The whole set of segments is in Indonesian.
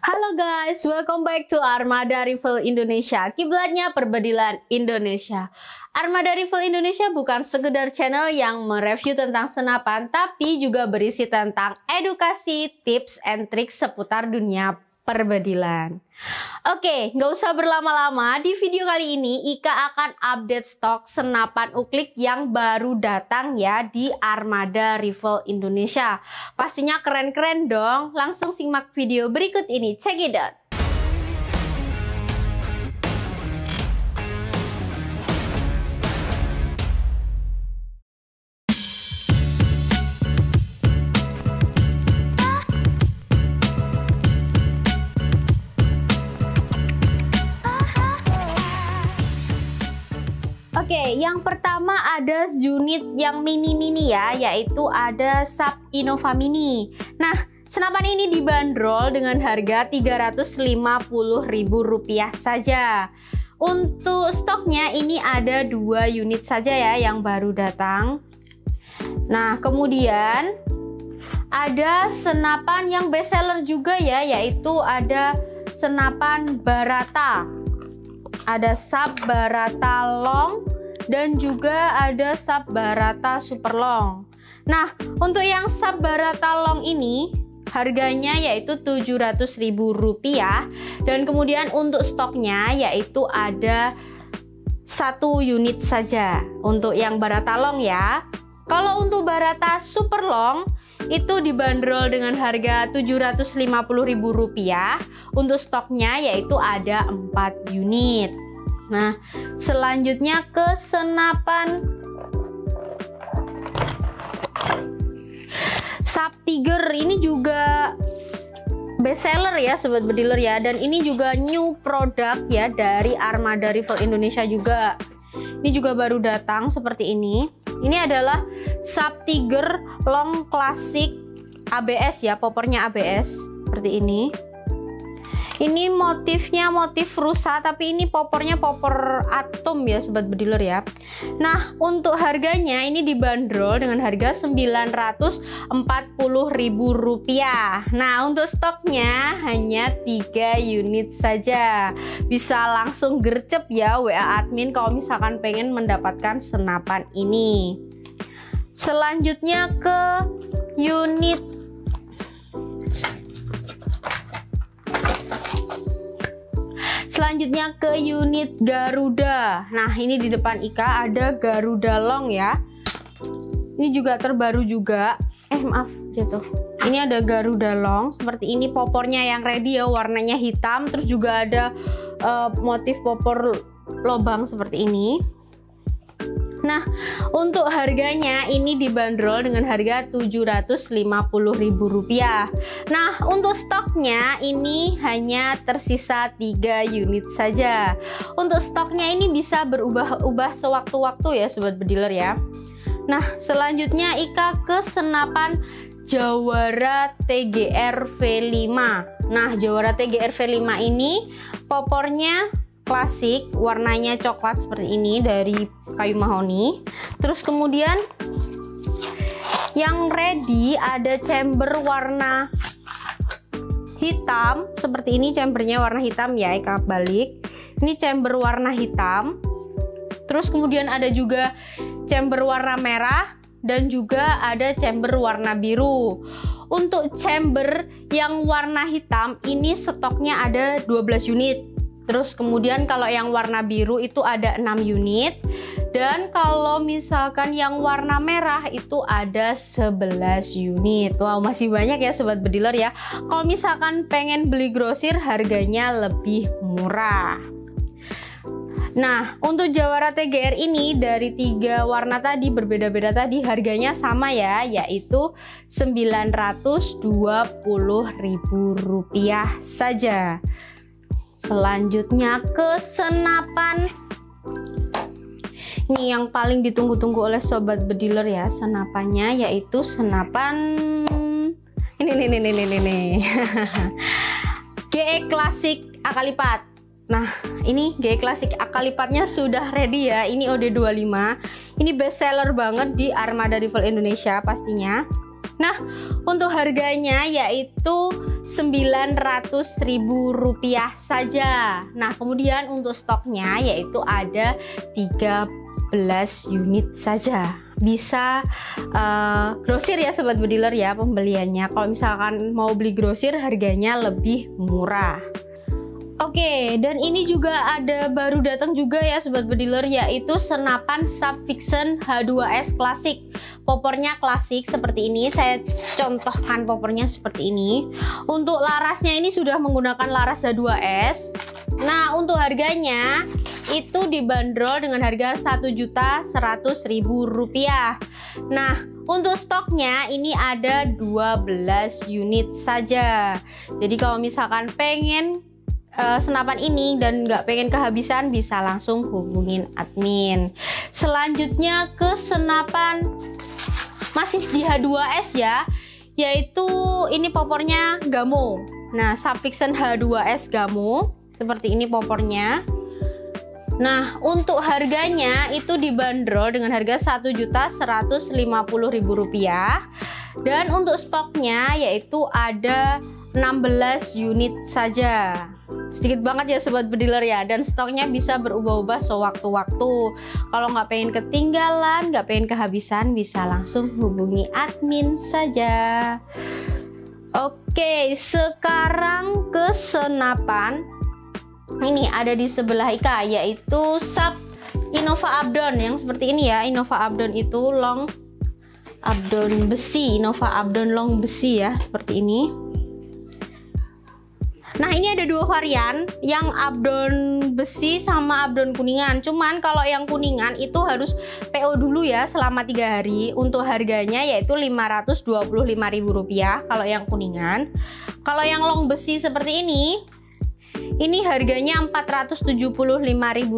Halo guys, welcome back to Armada Rival Indonesia, kiblatnya perbedilan Indonesia. Armada Rival Indonesia bukan sekedar channel yang mereview tentang senapan, tapi juga berisi tentang edukasi, tips, and trik seputar dunia perbedilan. Oke, nggak usah berlama-lama. Di video kali ini Ika akan update stok senapan uklik yang baru datang ya di Armada Rifle Indonesia. Pastinya keren-keren dong. Langsung simak video berikut ini. Check it out. Yang pertama ada unit yang mini-mini ya, yaitu ada Sub Innova Mini. Nah, senapan ini dibanderol dengan harga Rp350.000 saja. Untuk stoknya ini ada dua unit saja ya yang baru datang. Nah, kemudian ada senapan yang best seller juga ya, yaitu ada senapan Barata ada sub barata long dan juga ada sub barata super long. Nah, untuk yang sub barata long ini harganya yaitu Rp700.000 dan kemudian untuk stoknya yaitu ada satu unit saja untuk yang barata long ya. Kalau untuk barata super long itu dibanderol dengan harga Rp750.000 untuk stoknya yaitu ada 4 unit nah selanjutnya ke senapan Sub Tiger ini juga best seller ya sobat bediler ya. Dan ini juga new product ya dari Armada Rifle Indonesia juga. Ini juga baru datang seperti ini. Ini adalah Sub Tiger Long Classic ABS ya, popornya ABS seperti ini. Ini motifnya motif rusa tapi ini popornya popor atom ya sobat bediler ya. Nah, untuk harganya ini dibanderol dengan harga Rp940.000. Nah, untuk stoknya hanya 3 unit saja. Bisa langsung gercep ya WA admin kalau misalkan pengen mendapatkan senapan ini. Selanjutnya ke unit Selanjutnya ke unit Garuda. Nah, ini di depan Ika ada Garuda Long ya. Ini juga terbaru juga. Eh, maaf, jatuh. Ini ada Garuda Long seperti ini popornya yang ready ya, warnanya hitam terus juga ada uh, motif popor lobang seperti ini. Nah, untuk harganya ini dibanderol dengan harga Rp750.000. Nah, untuk stoknya ini hanya tersisa 3 unit saja. Untuk stoknya ini bisa berubah-ubah sewaktu-waktu ya sobat bediler ya. Nah, selanjutnya Ika ke senapan Jawara TGR V5. Nah, Jawara TGR V5 ini popornya klasik warnanya coklat seperti ini dari kayu mahoni. Terus kemudian yang ready ada chamber warna hitam. Seperti ini chambernya warna hitam ya Eka balik. Ini chamber warna hitam. Terus kemudian ada juga chamber warna merah dan juga ada chamber warna biru. Untuk chamber yang warna hitam ini stoknya ada 12 unit Terus kemudian kalau yang warna biru itu ada 6 unit dan kalau misalkan yang warna merah itu ada 11 unit. Wow, masih banyak ya sobat bediler ya. Kalau misalkan pengen beli grosir harganya lebih murah. Nah, untuk Jawara TGR ini dari tiga warna tadi berbeda-beda tadi harganya sama ya, yaitu Rp920.000 saja. Selanjutnya ke senapan. Ini yang paling ditunggu-tunggu oleh sobat bediler ya, senapannya yaitu senapan ini nih nih nih nih nih. GE Classic akalipat. Nah, ini GE Classic akalipatnya sudah ready ya. Ini OD25. Ini best seller banget di Armada Rifle Indonesia pastinya. Nah, untuk harganya yaitu ribu rupiah saja. Nah, kemudian untuk stoknya yaitu ada 13 unit saja. Bisa uh, grosir ya sobat bediler ya pembeliannya. Kalau misalkan mau beli grosir harganya lebih murah. Oke, dan ini juga ada baru datang juga ya sobat bediler yaitu senapan Subfiction H2S klasik. Popornya klasik seperti ini. Saya contohkan popornya seperti ini. Untuk larasnya ini sudah menggunakan laras H2S. Nah, untuk harganya itu dibanderol dengan harga Rp1.100.000. Nah, untuk stoknya ini ada 12 unit saja. Jadi kalau misalkan pengen uh, senapan ini dan nggak pengen kehabisan bisa langsung hubungin admin. Selanjutnya ke senapan masih di H2S ya yaitu ini popornya Gamo. Nah Subfiction H2S Gamo seperti ini popornya. Nah, untuk harganya itu dibanderol dengan harga Rp1.150.000 dan untuk stoknya yaitu ada 16 unit saja sedikit banget ya sobat bediler ya. Dan stoknya bisa berubah-ubah sewaktu-waktu. Kalau nggak pengen ketinggalan nggak pengen kehabisan bisa langsung hubungi admin saja. Oke sekarang ke senapan ini ada di sebelah Ika yaitu sub Innova Abdon. Yang seperti ini ya Innova Abdon itu long Abdon besi Innova Abdon long besi ya seperti ini Nah ini ada dua varian, yang abdon besi sama abdon kuningan. Cuman kalau yang kuningan itu harus PO dulu ya selama tiga hari. Untuk harganya yaitu Rp525.000 kalau yang kuningan. Kalau yang long besi seperti ini, ini harganya Rp475.000.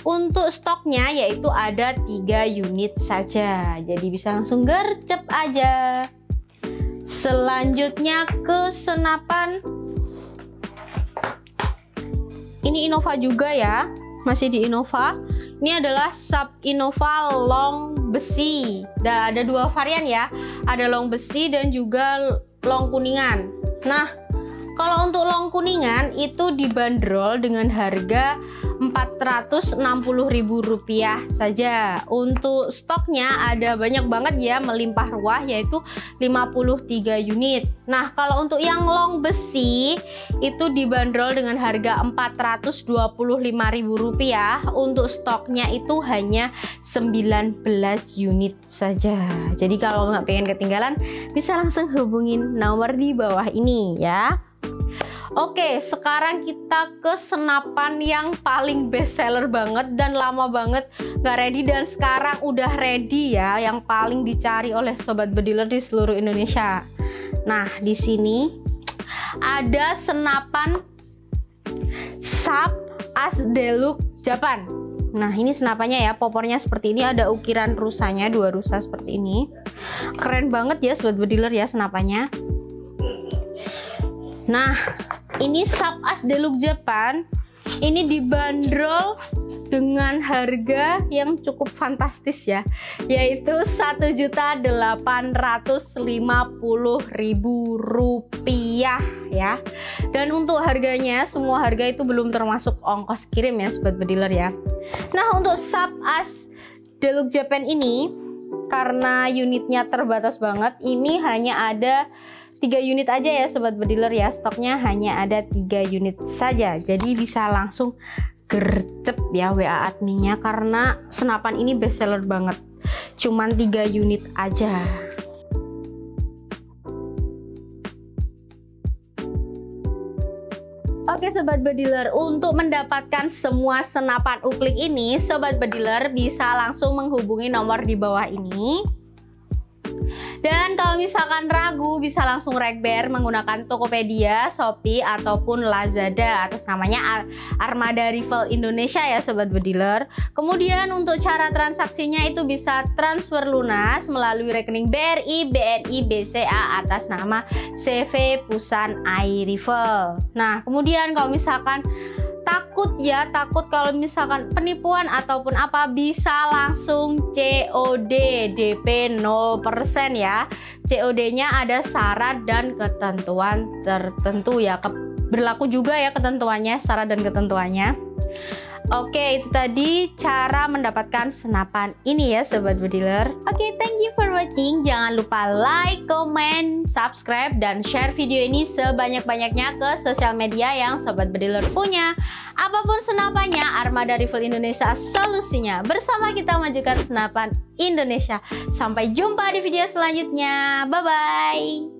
Untuk stoknya yaitu ada tiga unit saja. Jadi bisa langsung gercep aja. Selanjutnya ke senapan ini Innova juga ya. Masih di Innova. Ini adalah sub Innova long besi. Dan ada dua varian ya. Ada long besi dan juga long kuningan. Nah kalau untuk long kuningan itu dibanderol dengan harga Rp460.000 saja. Untuk stoknya ada banyak banget ya melimpah ruah yaitu 53 unit. Nah, kalau untuk yang long besi itu dibanderol dengan harga Rp425.000. Untuk stoknya itu hanya 19 unit saja. Jadi kalau nggak pengen ketinggalan bisa langsung hubungin nomor di bawah ini ya. Oke, sekarang kita ke senapan yang paling best seller banget dan lama banget gak ready dan sekarang udah ready ya, yang paling dicari oleh sobat bediler di seluruh Indonesia. Nah, di sini ada senapan Sap As Deluxe Japan. Nah, ini senapannya ya, popornya seperti ini, ada ukiran rusanya, dua rusa seperti ini. Keren banget ya sobat bediler ya senapannya. Nah, ini Sub As Deluxe Japan. Ini dibanderol dengan harga yang cukup fantastis ya yaitu satu juta delapan ratus lima puluh ribu rupiah ya. Dan untuk harganya semua harga itu belum termasuk ongkos kirim ya sobat bediler ya. Nah untuk sub as deluxe Japan ini karena unitnya terbatas banget ini hanya ada 3 unit aja ya sobat bediler ya. Stoknya hanya ada 3 unit saja. Jadi bisa langsung gercep ya WA adminnya karena senapan ini best seller banget. Cuman 3 unit aja Oke Sobat Bediler, untuk mendapatkan semua senapan uklik ini, Sobat Bediler bisa langsung menghubungi nomor di bawah ini dan kalau misalkan ragu bisa langsung rekber menggunakan Tokopedia, Shopee ataupun Lazada atas namanya Armada Rival Indonesia ya sobat bediler. Kemudian untuk cara transaksinya itu bisa transfer lunas melalui rekening BRI, BNI, BCA atas nama CV Pusan Rival. Nah, kemudian kalau misalkan takut ya takut kalau misalkan penipuan ataupun apa bisa langsung COD DP 0% ya. COD-nya ada syarat dan ketentuan tertentu ya. Berlaku juga ya ketentuannya syarat dan ketentuannya Oke, itu tadi cara mendapatkan senapan ini ya Sobat Bediler. Oke, thank you for watching. Jangan lupa like, comment, subscribe, dan share video ini sebanyak-banyaknya ke sosial media yang Sobat Bediler punya. Apa pun senapannya, Armada Rifle Indonesia solusinya. Bersama kita majukan senapan Indonesia. Sampai jumpa di video selanjutnya. Bye-bye.